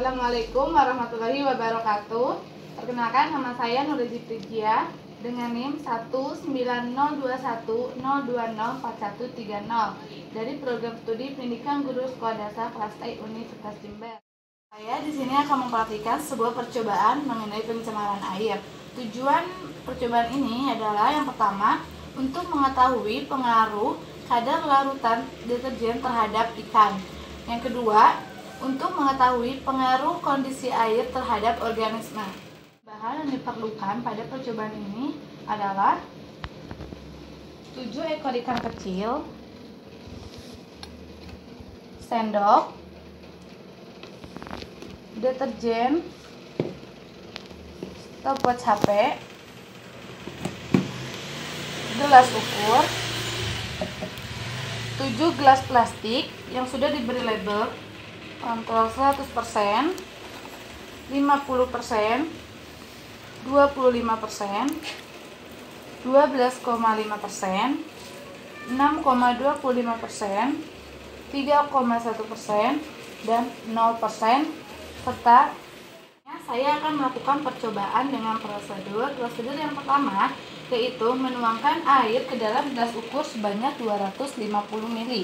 Assalamualaikum warahmatullahi wabarakatuh. Perkenalkan nama saya Nuridi Prijia dengan NIM 1902102604130 dari program studi pendidikan guru sekolah dasar kelas A Universitas Jember. Saya di sini akan memperhatikan sebuah percobaan mengenai pencemaran air. Tujuan percobaan ini adalah yang pertama untuk mengetahui pengaruh kadar larutan deterjen terhadap ikan. Yang kedua, untuk mengetahui pengaruh kondisi air terhadap organisme. Bahan yang diperlukan pada percobaan ini adalah 7 ekor ikan kecil, sendok, deterjen, stopwatch HP, gelas ukur, 7 gelas plastik yang sudah diberi label kontrol 100% 50% 25% 12,5% 6,25% 3,1% dan 0% serta saya akan melakukan percobaan dengan prosedur. Prosedur yang pertama yaitu menuangkan air ke dalam gelas ukur sebanyak 250 ml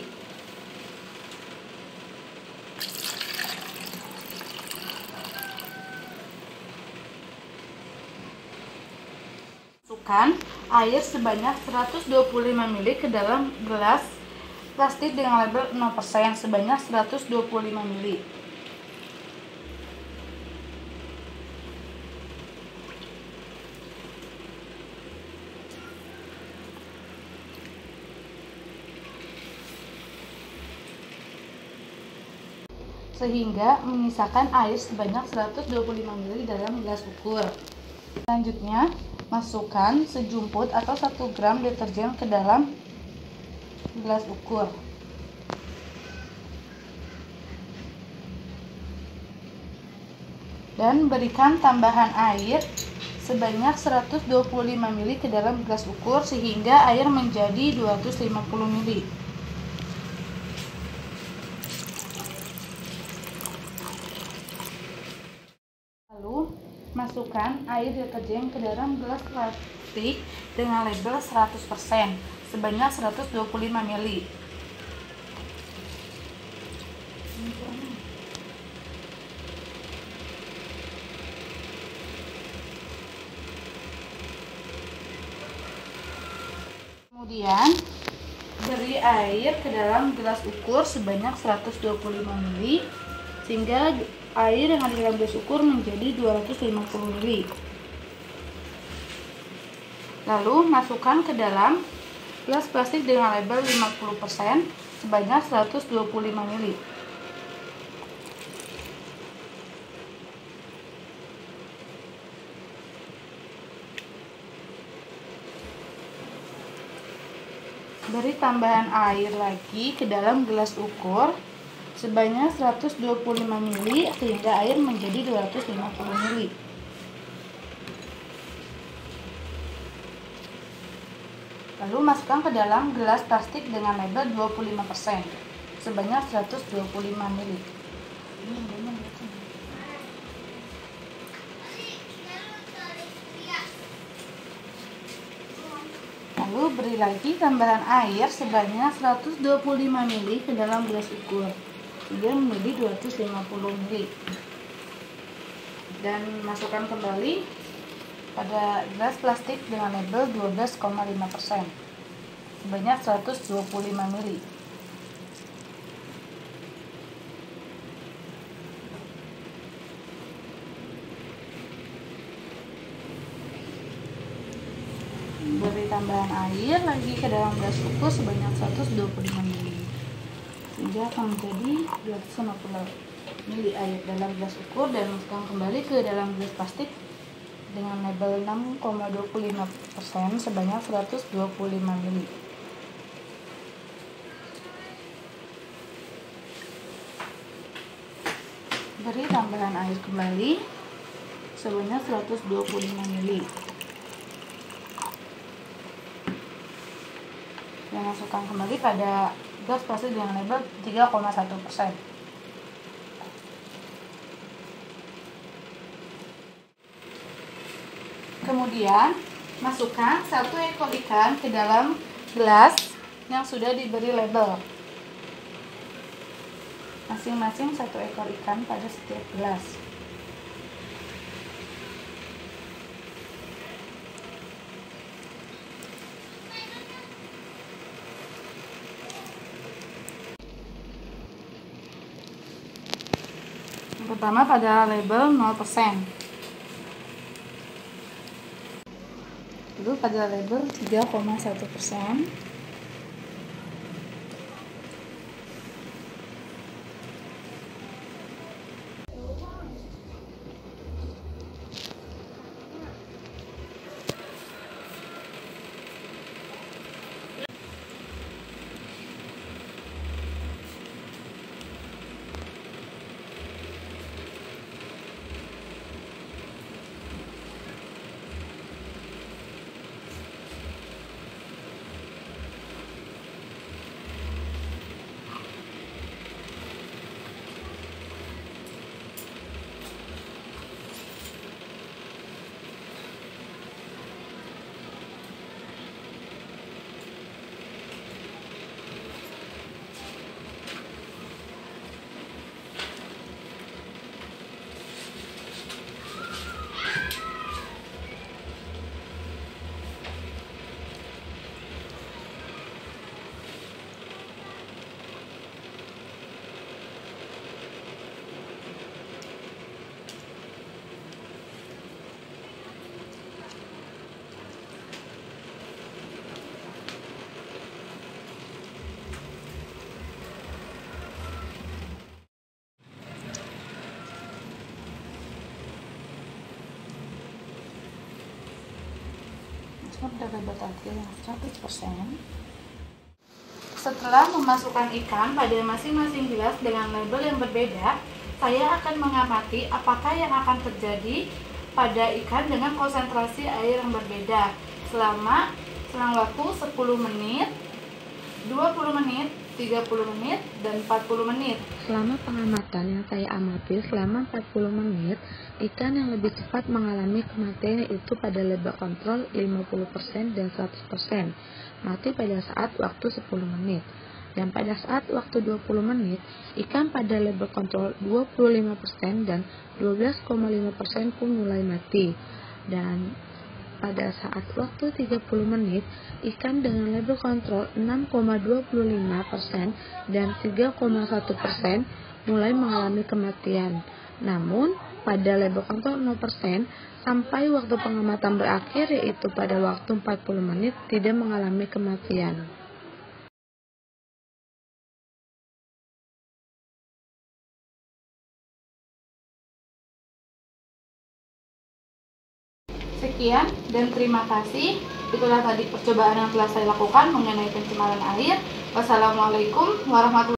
Masukkan air sebanyak 125 ml ke dalam gelas plastik dengan label 0% sebanyak 125 ml. sehingga menyisakan air sebanyak 125 ml dalam gelas ukur. Selanjutnya, Masukkan sejumput atau 1 gram deterjen ke dalam gelas ukur. Dan berikan tambahan air sebanyak 125 ml ke dalam gelas ukur sehingga air menjadi 250 ml. Masukkan air deterjen ke dalam gelas plastik dengan label 100% sebanyak 125 ml. Kemudian beri air ke dalam gelas ukur sebanyak 125 ml sehingga air dalam gelas ukur menjadi 250 ml. Lalu masukkan ke dalam gelas plastik dengan label 50% sebanyak 125 ml. Beri tambahan air lagi ke dalam gelas ukur sebanyak 125 ml sehingga air menjadi 250 ml. Lalu masukkan ke dalam gelas plastik dengan label 25% sebanyak 125 ml. Lalu beri lagi tambahan air sebanyak 125 ml ke dalam gelas ukur dia menjadi 250 ml dan masukkan kembali pada gelas plastik dengan label 12,5% sebanyak 125 ml beri tambahan air lagi ke dalam gelas ukur sebanyak 125 ml sehingga akan menjadi 250 ml air dalam gelas ukur dan masukkan kembali ke dalam gelas plastik dengan label 6,25% sebanyak 125 ml. Beri tambahan air kembali sebanyak 125 ml. Dan masukkan kembali pada proses dengan label 3,1 persen. Kemudian, masukkan satu ekor ikan ke dalam gelas yang sudah diberi label. Masing-masing satu ekor ikan pada setiap gelas. Pertama pada label 0% lalu pada label 3,1% sudah berarti yang 100% setelah memasukkan ikan pada masing-masing gelas dengan label yang berbeda saya akan mengamati apakah yang akan terjadi pada ikan dengan konsentrasi air yang berbeda. Selama selang waktu 10 menit 20 menit 30 menit, dan 40 menit. Selama pengamatan yang saya amati selama 40 menit, ikan yang lebih cepat mengalami kematian yaitu pada lebar kontrol 50% dan 100%, mati pada saat waktu 10 menit. Dan pada saat waktu 20 menit, ikan pada lebar kontrol 25% dan 12,5% pun mulai mati. Dan pada saat waktu 30 menit, ikan dengan label kontrol 6,25% dan 3,1% mulai mengalami kematian. Namun, pada label kontrol 0% sampai waktu pengamatan berakhir yaitu pada waktu 40 menit tidak mengalami kematian. Sekian dan terima kasih. Itulah tadi percobaan yang telah saya lakukan mengenai pencemaran air. Wassalamualaikum warahmatullahi